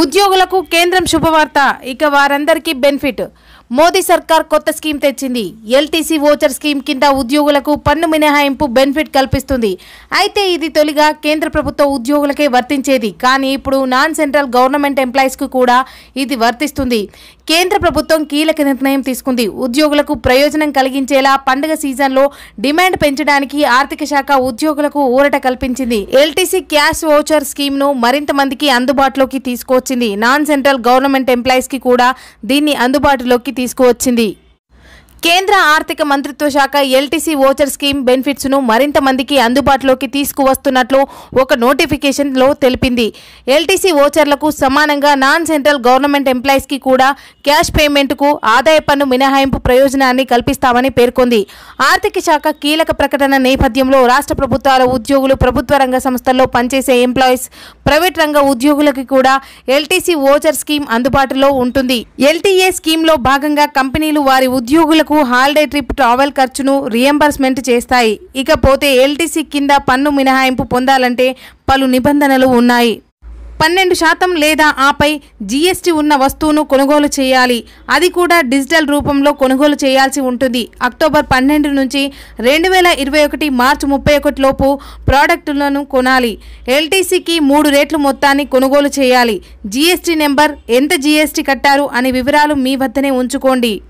ఉద్యోగులకు కేంద్రం శుభవార్త. ఇక వారందరికీ బెనిఫిట్. మోదీ సర్కార్ కొత్త స్కీమ్ తెచ్చింది. ఎల్టీసీ ఓచర్ స్కీమ్ కింద ఉద్యోగులకు పన్ను మినహాయింపు బెనిఫిట్ కల్పిస్తుంది. అయితే ఇది తొలిగా కేంద్ర ప్రభుత్వ ఉద్యోగులకే వర్తించేది. కానీ ఇప్పుడు నాన్ సెంట్రల్ గవర్నమెంట్ ఎంప్లాయీస్కు కూడా ఇది వర్తిస్తుంది. కేంద్ర ప్రభుత్వం కీలక నిర్ణయం తీసుకుంది. ఉద్యోగులకు ప్రయోజనం కలిగించేలా పండుగ సీజన్లో డిమాండ్ పెంచడానికి ఆర్థిక శాఖ ఉద్యోగులకు ఊరట కల్పించింది. ఎల్టీసీ క్యాష్ ఓచర్ స్కీమ్ను మరింత మందికి అందుబాటులోకి తీసుకువచ్చింది నాన్ సెంట్రల్ గవర్నమెంట్ ఎంప్లాయీస్కి కూడా దీన్ని అందుబాటులోకి తీసుకువచ్చింది. కేంద్ర ఆర్థిక మంత్రిత్వ శాఖ ఎల్టీసీ ఓచర్ స్కీమ్ బెనిఫిట్స్ను మరింత మందికి అందుబాటులోకి తీసుకువస్తున్నట్లు ఒక నోటిఫికేషన్లో తెలిపింది. ఎల్టీసీ ఓచర్లకు సమానంగా నాన్ సెంట్రల్ గవర్నమెంట్ ఎంప్లాయీస్కి కూడా క్యాష్ పేమెంట్కు ఆదాయ పన్ను మినహాయింపు ప్రయోజనాన్ని కల్పిస్తామని పేర్కొంది. ఆర్థిక శాఖ కీలక ప్రకటన నేపథ్యంలో రాష్ట్ర ప్రభుత్వాల ఉద్యోగులు ప్రభుత్వ రంగ సంస్థల్లో పనిచేసే ఎంప్లాయీస్ ప్రైవేట్ రంగ ఉద్యోగులకి కూడా ఎల్టీసీ ఓచర్ స్కీమ్ అందుబాటులో ఉంటుంది. ఎల్టీఏ స్కీమ్లో భాగంగా కంపెనీలు వారి ఉద్యోగులకు హాలిడే ట్రిప్ ట్రావెల్ ఖర్చును రియంబర్స్మెంట్ చేస్తాయి. ఇకపోతే ఎల్టీసీ కింద పన్ను మినహాయింపు పొందాలంటే పలు నిబంధనలు ఉన్నాయి. పన్నెండు శాతం లేదా ఆపై జీఎస్టీ ఉన్న వస్తువును కొనుగోలు చేయాలి. అది కూడా డిజిటల్ రూపంలో కొనుగోలు చేయాల్సి ఉంటుంది. అక్టోబర్ పన్నెండు నుంచి రెండు వేల ఇరవై ఒకటి మార్చి ముప్పై ఒకటి లోపు ప్రోడక్టులను కొనాలి. ఎల్టీసీకి మూడు రేట్లు మొత్తాన్ని కొనుగోలు చేయాలి. జీఎస్టీ నెంబర్ ఎంత జీఎస్టీ కట్టారు అనే వివరాలు మీ వద్దనే ఉంచుకోండి.